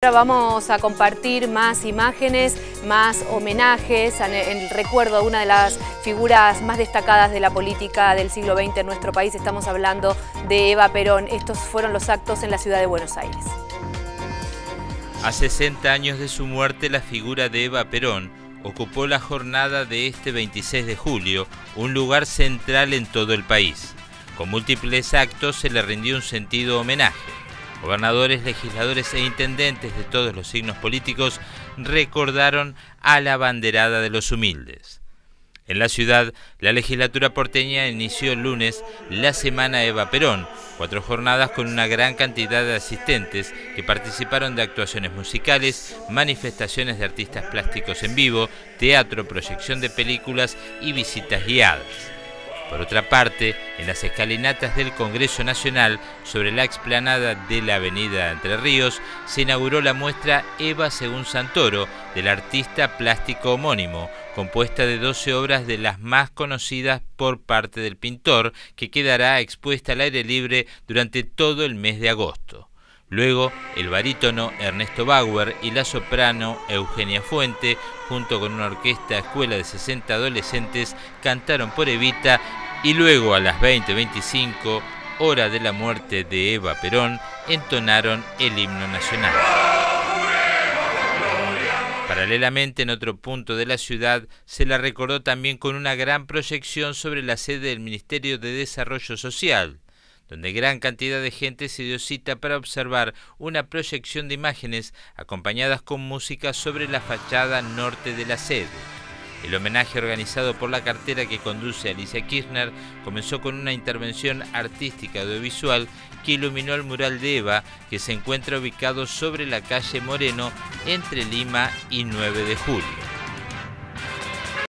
Ahora vamos a compartir más imágenes, más homenajes en el recuerdo a una de las figuras más destacadas de la política del siglo XX en nuestro país. Estamos hablando de Eva Perón. Estos fueron los actos en la ciudad de Buenos Aires. A 60 años de su muerte, la figura de Eva Perón ocupó la jornada de este 26 de julio, un lugar central en todo el país. Con múltiples actos se le rindió un sentido homenaje. Gobernadores, legisladores e intendentes de todos los signos políticos recordaron a la banderada de los humildes. En la ciudad, la legislatura porteña inició el lunes la Semana Eva Perón, cuatro jornadas con una gran cantidad de asistentes que participaron de actuaciones musicales, manifestaciones de artistas plásticos en vivo, teatro, proyección de películas y visitas guiadas. Por otra parte, en las escalinatas del Congreso Nacional, sobre la explanada de la Avenida Entre Ríos, se inauguró la muestra Eva según Santoro, del artista plástico homónimo, compuesta de 12 obras de las más conocidas por parte del pintor, que quedará expuesta al aire libre durante todo el mes de agosto. Luego, el barítono Ernesto Bauer y la soprano Eugenia Fuente, junto con una orquesta escuela de 60 adolescentes, cantaron por Evita y luego a las 20:25, hora de la muerte de Eva Perón, entonaron el himno nacional. Paralelamente, en otro punto de la ciudad, se la recordó también con una gran proyección sobre la sede del Ministerio de Desarrollo Social donde gran cantidad de gente se dio cita para observar una proyección de imágenes acompañadas con música sobre la fachada norte de la sede. El homenaje organizado por la cartera que conduce Alicia Kirchner comenzó con una intervención artística audiovisual que iluminó el mural de Eva que se encuentra ubicado sobre la calle Moreno entre Lima y 9 de julio.